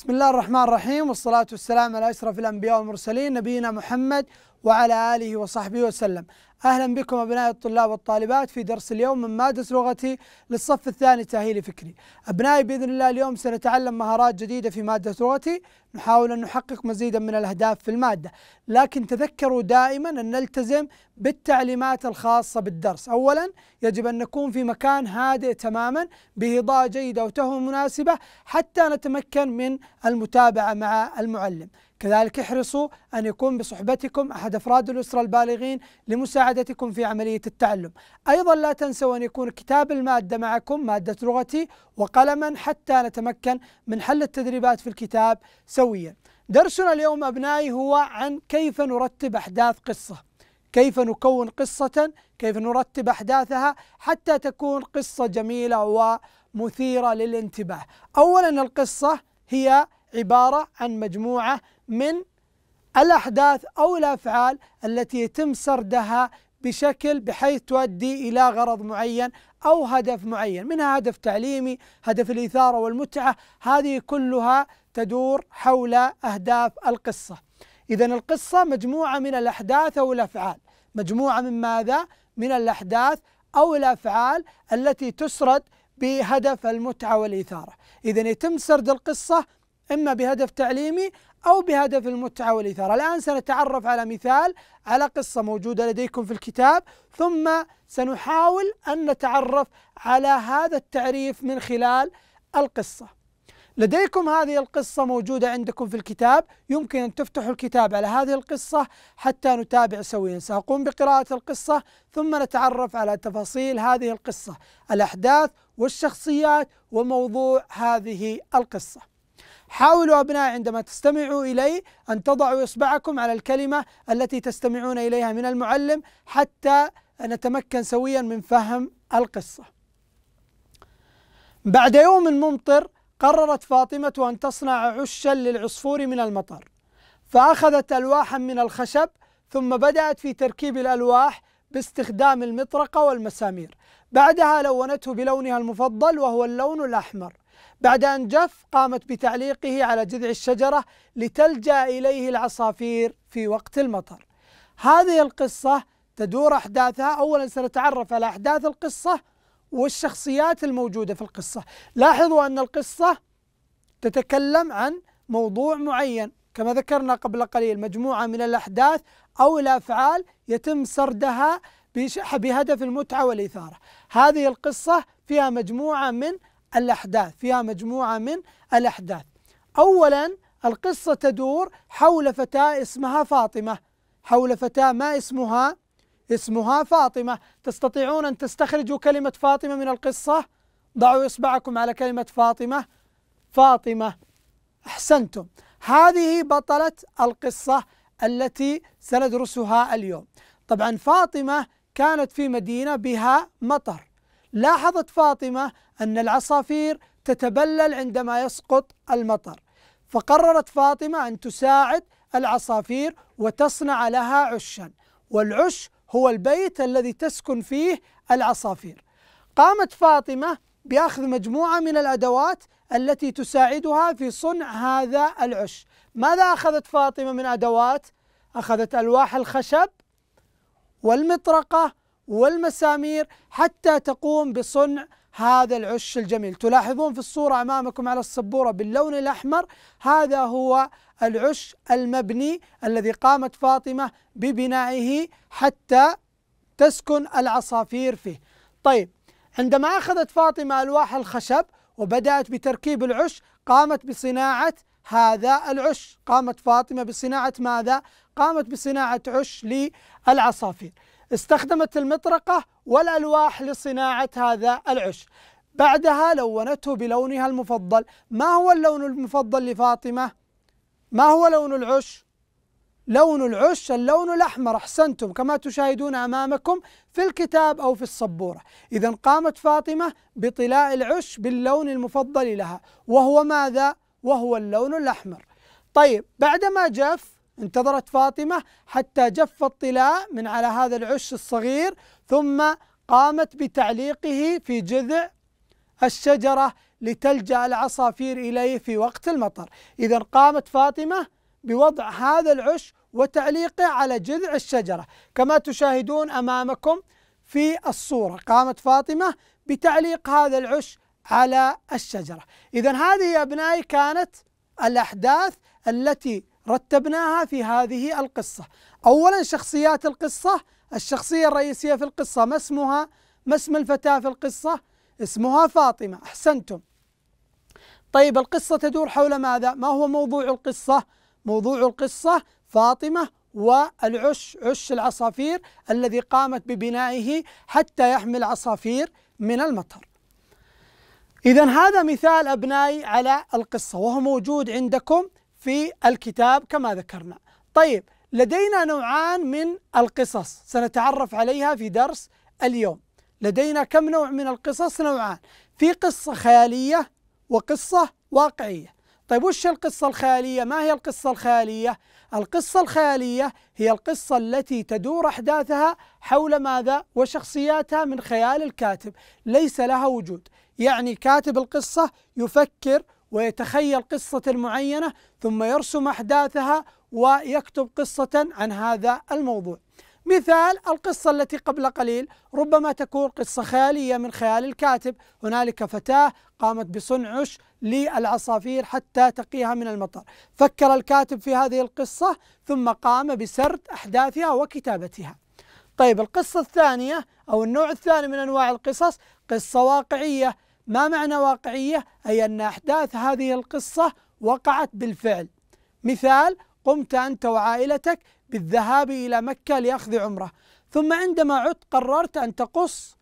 بسم الله الرحمن الرحيم والصلاة والسلام على أشرف الأنبياء والمرسلين نبينا محمد وعلى آله وصحبه وسلم. أهلا بكم أبناء الطلاب والطالبات في درس اليوم من مادة لغتي للصف الثاني تأهيلي فكري. أبنائي بإذن الله اليوم سنتعلم مهارات جديدة في مادة لغتي. نحاول أن نحقق مزيدا من الأهداف في المادة. لكن تذكروا دائما أن نلتزم بالتعليمات الخاصة بالدرس. أولا يجب أن نكون في مكان هادئ تماما بإضاءة جيدة وتهوية مناسبة حتى نتمكن من المتابعة مع المعلم. كذلك احرصوا أن يكون بصحبتكم أحد أفراد الأسرة البالغين لمساعدتكم في عملية التعلم. أيضا لا تنسوا أن يكون كتاب المادة معكم مادة لغتي وقلما حتى نتمكن من حل التدريبات في الكتاب سويا. درسنا اليوم أبنائي هو عن كيف نرتب أحداث قصة. كيف نكون قصة كيف نرتب أحداثها حتى تكون قصة جميلة ومثيرة للانتباه. أولا القصة هي عبارة عن مجموعة من الأحداث أو الأفعال التي يتم سردها بشكل بحيث تؤدي إلى غرض معين أو هدف معين منها هدف تعليمي هدف الإثارة والمتعة هذه كلها تدور حول أهداف القصة. إذا القصة مجموعة من الأحداث أو الأفعال. مجموعة من ماذا؟ من الأحداث أو الأفعال التي تسرد بهدف المتعة والإثارة. إذا يتم سرد القصة إما بهدف تعليمي أو بهدف المتعة والإثارة. الآن سنتعرف على مثال على قصة موجودة لديكم في الكتاب ثم سنحاول أن نتعرف على هذا التعريف من خلال القصة. لديكم هذه القصة موجودة عندكم في الكتاب يمكن أن تفتحوا الكتاب على هذه القصة حتى نتابع سويا. سأقوم بقراءة القصة ثم نتعرف على تفاصيل هذه القصة الأحداث والشخصيات وموضوع هذه القصة. حاولوا أبناء عندما تستمعوا إلي أن تضعوا إصبعكم على الكلمة التي تستمعون إليها من المعلم حتى نتمكن سويا من فهم القصة. بعد يوم ممطر قررت فاطمة أن تصنع عشا للعصفور من المطر فأخذت ألواحا من الخشب ثم بدأت في تركيب الألواح باستخدام المطرقة والمسامير. بعدها لونته بلونها المفضل وهو اللون الأحمر. بعد أن جف قامت بتعليقه على جذع الشجرة لتلجأ إليه العصافير في وقت المطر. هذه القصة تدور أحداثها. أولا سنتعرف على أحداث القصة والشخصيات الموجودة في القصة. لاحظوا أن القصة تتكلم عن موضوع معين. كما ذكرنا قبل قليل مجموعة من الأحداث أو الأفعال يتم سردها بهدف المتعة والإثارة. هذه القصة فيها مجموعة من الأحداث فيها مجموعة من الأحداث. أولا القصة تدور حول فتاة اسمها فاطمة. حول فتاة ما اسمها؟ اسمها فاطمة. تستطيعون أن تستخرجوا كلمة فاطمة من القصة؟ ضعوا إصبعكم على كلمة فاطمة. فاطمة أحسنتم. هذه بطلة القصة التي سندرسها اليوم. طبعا فاطمة كانت في مدينة بها مطر. لاحظت فاطمة أن العصافير تتبلل عندما يسقط المطر فقررت فاطمة أن تساعد العصافير وتصنع لها عشا والعش هو البيت الذي تسكن فيه العصافير قامت فاطمة بأخذ مجموعة من الأدوات التي تساعدها في صنع هذا العش ماذا أخذت فاطمة من أدوات؟ أخذت ألواح الخشب والمطرقة والمسامير حتى تقوم بصنع هذا العش الجميل. تلاحظون في الصورة أمامكم على السبورة باللون الأحمر هذا هو العش المبني الذي قامت فاطمة ببنائه حتى تسكن العصافير فيه. طيب عندما أخذت فاطمة ألواح الخشب وبدأت بتركيب العش قامت بصناعة هذا العش. قامت فاطمة بصناعة ماذا؟ قامت بصناعة عش للعصافير. استخدمت المطرقة والألواح لصناعة هذا العش بعدها لونته بلونها المفضل ما هو اللون المفضل لفاطمة؟ ما هو لون العش؟ لون العش اللون الأحمر أحسنتم كما تشاهدون أمامكم في الكتاب أو في السبورة إذا قامت فاطمة بطلاء العش باللون المفضل لها وهو ماذا؟ وهو اللون الأحمر طيب بعدما جف انتظرت فاطمة حتى جف الطلاء من على هذا العش الصغير ثم قامت بتعليقه في جذع الشجرة لتلجأ العصافير إليه في وقت المطر. إذا قامت فاطمة بوضع هذا العش وتعليقه على جذع الشجرة. كما تشاهدون أمامكم في الصورة قامت فاطمة بتعليق هذا العش على الشجرة. إذا هذه أبنائي كانت الأحداث التي رتبناها في هذه القصة. أولا شخصيات القصة الشخصية الرئيسية في القصة ما اسمها؟ ما اسم الفتاة في القصة؟ اسمها فاطمة. أحسنتم. طيب القصة تدور حول ماذا؟ ما هو موضوع القصة؟ موضوع القصة فاطمة والعش عش العصافير الذي قامت ببنائه حتى يحمي العصافير من المطر. إذا هذا مثال أبنائي على القصة وهو موجود عندكم. في الكتاب كما ذكرنا. طيب لدينا نوعان من القصص. سنتعرف عليها في درس اليوم. لدينا كم نوع من القصص؟ نوعان. في قصة خيالية وقصة واقعية. طيب وش القصة الخيالية؟ ما هي القصة الخيالية؟ القصة الخيالية هي القصة التي تدور أحداثها حول ماذا؟ وشخصياتها من خيال الكاتب. ليس لها وجود. يعني كاتب القصة يفكر ويتخيل قصة معينة ثم يرسم أحداثها ويكتب قصة عن هذا الموضوع. مثال القصة التي قبل قليل ربما تكون قصة خيالية من خيال الكاتب. هنالك فتاة قامت بصنع عش للعصافير حتى تقيها من المطر. فكر الكاتب في هذه القصة ثم قام بسرد أحداثها وكتابتها. طيب القصة الثانية أو النوع الثاني من أنواع القصص قصة واقعية. ما معنى واقعية؟ أي أن أحداث هذه القصة وقعت بالفعل. مثال قمت أنت وعائلتك بالذهاب إلى مكة لأخذ عمرة. ثم عندما عدت قررت أن تقص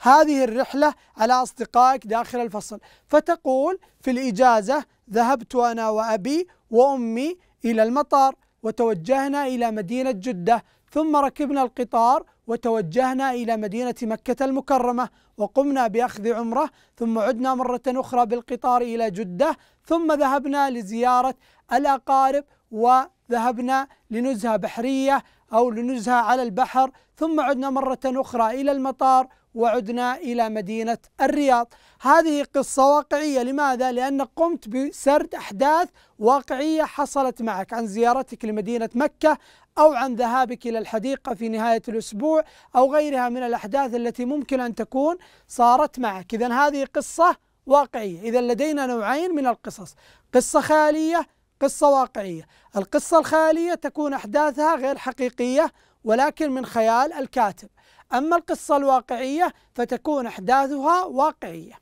هذه الرحلة على أصدقائك داخل الفصل. فتقول في الإجازة ذهبت أنا وأبي وأمي إلى المطار وتوجهنا إلى مدينة جدة ثم ركبنا القطار وتوجهنا إلى مدينة مكة المكرمة وقمنا بأخذ عمرة ثم عدنا مرة أخرى بالقطار إلى جدة ثم ذهبنا لزيارة الأقارب وذهبنا لنزهة بحرية أو لنزهة على البحر ثم عدنا مرة أخرى إلى المطار وعدنا إلى مدينة الرياض هذه قصة واقعية لماذا؟ لأنك قمت بسرد أحداث واقعية حصلت معك عن زيارتك لمدينة مكة أو عن ذهابك إلى الحديقة في نهاية الأسبوع أو غيرها من الأحداث التي ممكن أن تكون صارت معك. إذا هذه قصة واقعية. إذا لدينا نوعين من القصص. قصة خيالية قصة واقعية. القصة الخيالية تكون أحداثها غير حقيقية ولكن من خيال الكاتب. أما القصة الواقعية فتكون أحداثها واقعية.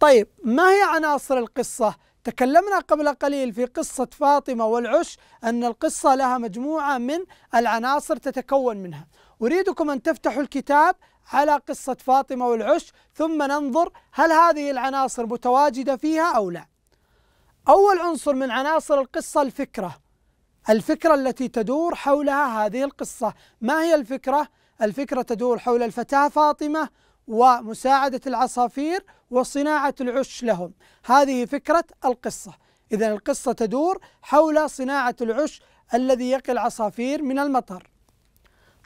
طيب ما هي عناصر القصة؟ تكلمنا قبل قليل في قصة فاطمة والعش أن القصة لها مجموعة من العناصر تتكون منها. أريدكم أن تفتحوا الكتاب على قصة فاطمة والعش ثم ننظر هل هذه العناصر متواجدة فيها أو لا. أول عنصر من عناصر القصة الفكرة. الفكرة التي تدور حولها هذه القصة. ما هي الفكرة؟ الفكرة تدور حول الفتاة فاطمة ومساعدة العصافير وصناعة العش لهم هذه فكرة القصة إذا القصة تدور حول صناعة العش الذي يقي العصافير من المطر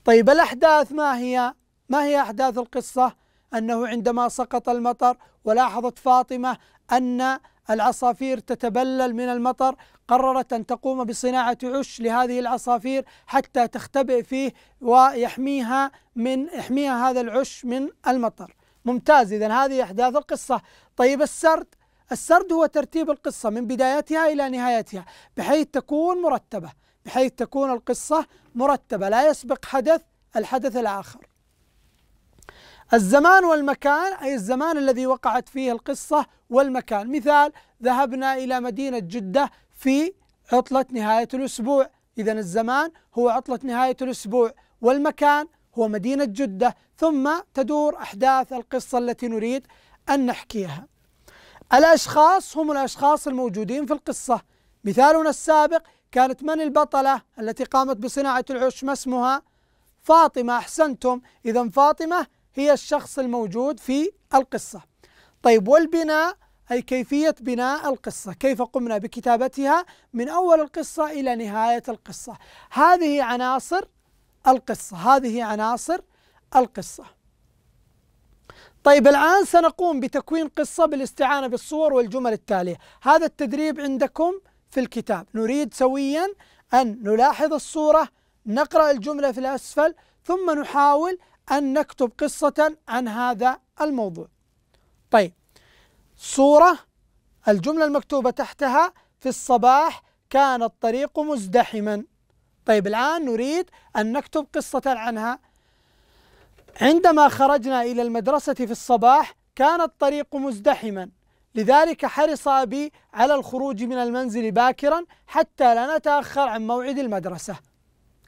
طيب الأحداث ما هي؟ ما هي أحداث القصة؟ أنه عندما سقط المطر ولاحظت فاطمة أن العصافير تتبلل من المطر قررت أن تقوم بصناعة عش لهذه العصافير حتى تختبئ فيه ويحميها من يحميها هذا العش من المطر. ممتاز. إذا هذه أحداث القصة. طيب السرد. السرد هو ترتيب القصة من بدايتها إلى نهايتها بحيث تكون مرتبة بحيث تكون القصة مرتبة لا يسبق حدث الحدث الآخر. الزمان والمكان أي الزمان الذي وقعت فيه القصة والمكان. مثال ذهبنا إلى مدينة جدة في عطلة نهاية الأسبوع. إذا الزمان هو عطلة نهاية الأسبوع والمكان هو مدينة جدة. ثم تدور أحداث القصة التي نريد أن نحكيها. الأشخاص هم الأشخاص الموجودين في القصة. مثالنا السابق كانت من البطلة التي قامت بصناعة العش ما اسمها فاطمة. أحسنتم. إذا فاطمة هي الشخص الموجود في القصة. طيب والبناء؟ أي كيفية بناء القصة؟ كيف قمنا بكتابتها من أول القصة إلى نهاية القصة؟ هذه عناصر القصة هذه عناصر القصة. طيب الآن سنقوم بتكوين قصة بالاستعانة بالصور والجمل التالية. هذا التدريب عندكم في الكتاب. نريد سويا أن نلاحظ الصورة نقرأ الجملة في الأسفل ثم نحاول أن نكتب قصة عن هذا الموضوع. طيب صورة الجملة المكتوبة تحتها في الصباح كان الطريق مزدحما. طيب الآن نريد أن نكتب قصة عنها. عندما خرجنا إلى المدرسة في الصباح كان الطريق مزدحما لذلك حرص أبي على الخروج من المنزل باكرا حتى لا نتأخر عن موعد المدرسة.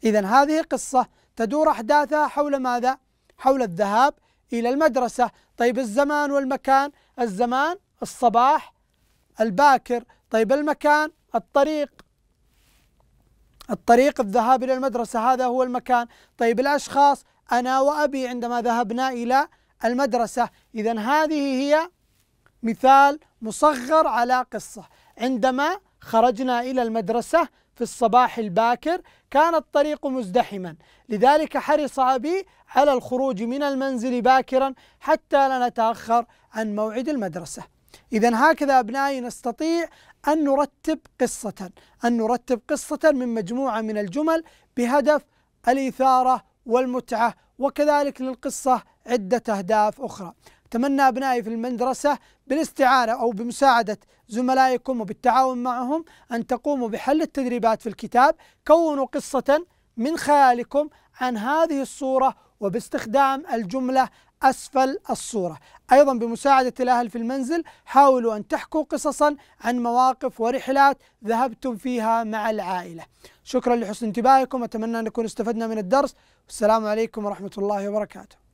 إذا هذه قصة تدور أحداثها حول ماذا؟ حول الذهاب إلى المدرسة. طيب الزمان والمكان الزمان الصباح الباكر. طيب المكان الطريق. الطريق الذهاب إلى المدرسة هذا هو المكان. طيب الأشخاص أنا وأبي عندما ذهبنا إلى المدرسة. إذا هذه هي مثال مصغر على قصة. عندما خرجنا إلى المدرسة في الصباح الباكر كان الطريق مزدحما. لذلك حرص أبي على الخروج من المنزل باكرا حتى لا نتأخر عن موعد المدرسة. إذا هكذا أبنائي نستطيع أن نرتب قصة أن نرتب قصة من مجموعة من الجمل بهدف الإثارة والمتعة وكذلك للقصة عدة أهداف أخرى. أتمنى أبنائي في المدرسة بالاستعانة أو بمساعدة زملائكم وبالتعاون معهم أن تقوموا بحل التدريبات في الكتاب. كونوا قصة من خيالكم عن هذه الصورة وباستخدام الجملة أسفل الصورة. أيضا بمساعدة الأهل في المنزل حاولوا أن تحكوا قصصا عن مواقف ورحلات ذهبتم فيها مع العائلة. شكرا لحسن انتباهكم أتمنى أن نكون استفدنا من الدرس. والسلام عليكم ورحمة الله وبركاته.